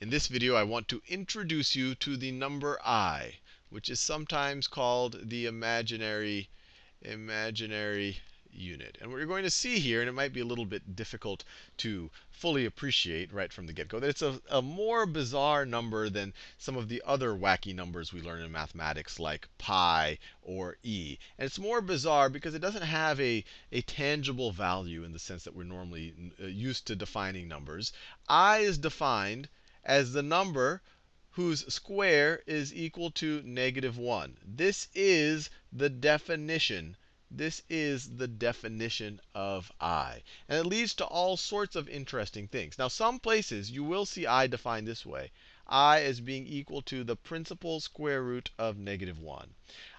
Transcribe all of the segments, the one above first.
In this video, I want to introduce you to the number i, which is sometimes called the imaginary, imaginary unit. And what you're going to see here, and it might be a little bit difficult to fully appreciate right from the get-go, that it's a, a more bizarre number than some of the other wacky numbers we learn in mathematics, like pi or e. And it's more bizarre because it doesn't have a, a tangible value in the sense that we're normally uh, used to defining numbers. i is defined as the number whose square is equal to negative 1. This is the definition. This is the definition of i. And it leads to all sorts of interesting things. Now, some places you will see i defined this way i as being equal to the principal square root of negative 1.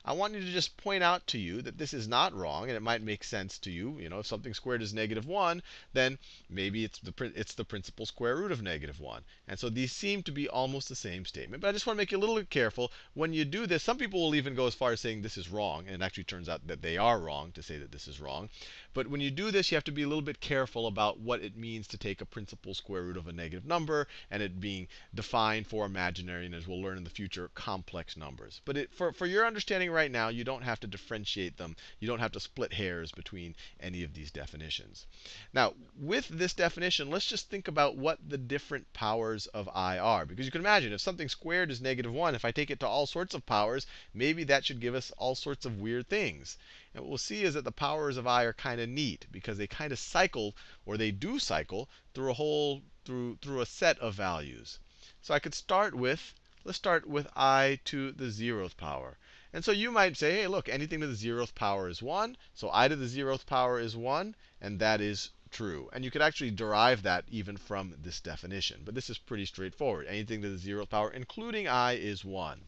I want you to just point out to you that this is not wrong, and it might make sense to you. You know, if something squared is negative 1, then maybe it's the, it's the principal square root of negative 1. And so these seem to be almost the same statement. But I just want to make you a little bit careful. When you do this, some people will even go as far as saying this is wrong, and it actually turns out that they are wrong to say that this is wrong. But when you do this, you have to be a little bit careful about what it means to take a principal square root of a negative number, and it being defined for imaginary, and as we'll learn in the future, complex numbers. But it, for, for your understanding right now, you don't have to differentiate them. You don't have to split hairs between any of these definitions. Now, with this definition, let's just think about what the different powers of i are. Because you can imagine, if something squared is negative 1, if I take it to all sorts of powers, maybe that should give us all sorts of weird things. And what we'll see is that the powers of i are kind of neat because they kind of cycle, or they do cycle, through a whole through through a set of values. So I could start with, let's start with i to the zeroth power. And so you might say, hey, look, anything to the zeroth power is 1. So i to the zeroth power is 1, and that is true. And you could actually derive that even from this definition. But this is pretty straightforward. Anything to the zeroth power, including i, is 1.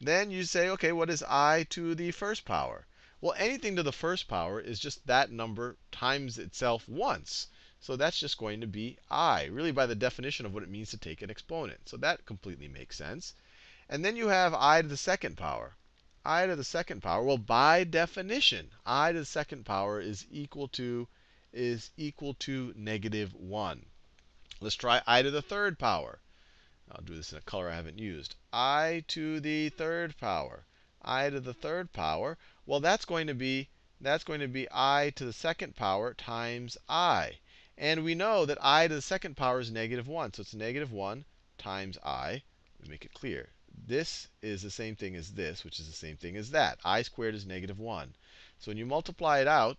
Then you say, OK, what is i to the first power? Well, anything to the first power is just that number times itself once. So that's just going to be i, really by the definition of what it means to take an exponent. So that completely makes sense. And then you have i to the second power i to the second power, well, by definition, i to the second power is equal to is equal to negative 1. Let's try i to the third power. I'll do this in a color I haven't used. i to the third power. i to the third power. Well, that's going to be that's going to be i to the second power times i. And we know that i to the second power is negative 1. So it's negative 1 times i. Let me make it clear this is the same thing as this, which is the same thing as that. i squared is negative 1. So when you multiply it out,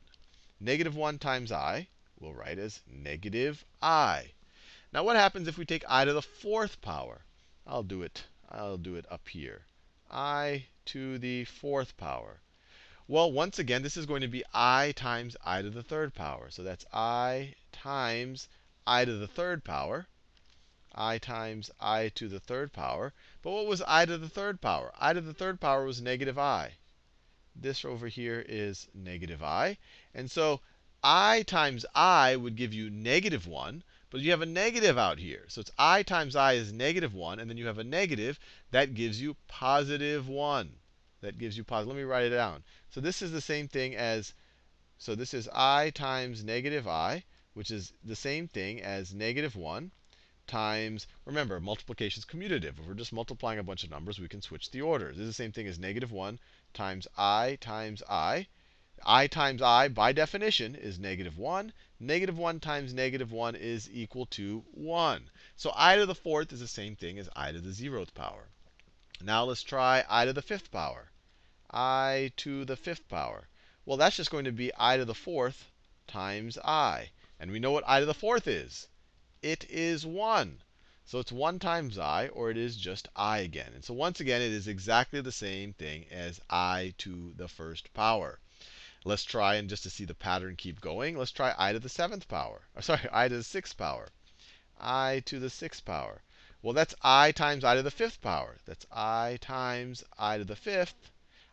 negative 1 times i, we'll write as negative i. Now what happens if we take i to the fourth power? I'll do it, I'll do it up here. i to the fourth power. Well, once again, this is going to be i times i to the third power. So that's i times i to the third power i times i to the third power. But what was i to the third power? i to the third power was negative i. This over here is negative i. And so i times i would give you negative 1. But you have a negative out here. So it's i times i is negative 1. And then you have a negative. That gives you positive 1. That gives you positive. Let me write it down. So this is the same thing as, so this is i times negative i, which is the same thing as negative 1 times, remember, multiplication is commutative. If we're just multiplying a bunch of numbers, we can switch the order. This is the same thing as negative 1 times i times i. i times i, by definition, is negative 1. Negative 1 times negative 1 is equal to 1. So i to the fourth is the same thing as i to the zeroth power. Now let's try i to the fifth power. i to the fifth power. Well, that's just going to be i to the fourth times i. And we know what i to the fourth is it is 1. So it's 1 times i, or it is just i again. And so once again, it is exactly the same thing as i to the first power. Let's try, and just to see the pattern keep going, let's try i to the seventh power. Or sorry, i to the sixth power. i to the sixth power. Well, that's i times i to the fifth power. That's i times i to the fifth.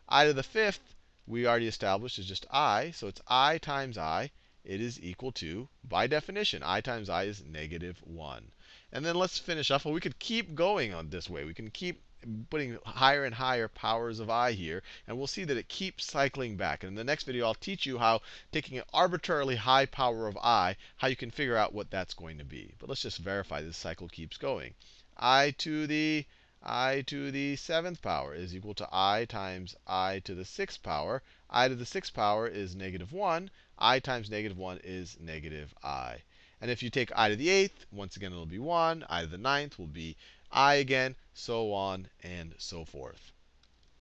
i to the fifth, we already established, is just i. So it's i times i it is equal to, by definition, i times i is negative 1. And then let's finish off. Well, we could keep going on this way. We can keep putting higher and higher powers of i here. And we'll see that it keeps cycling back. And in the next video, I'll teach you how taking an arbitrarily high power of i, how you can figure out what that's going to be. But let's just verify this cycle keeps going. i to the i to the seventh power is equal to i times i to the sixth power. i to the sixth power is negative 1. i times negative 1 is negative i. And if you take i to the eighth, once again it'll be 1. i to the ninth will be i again, so on and so forth.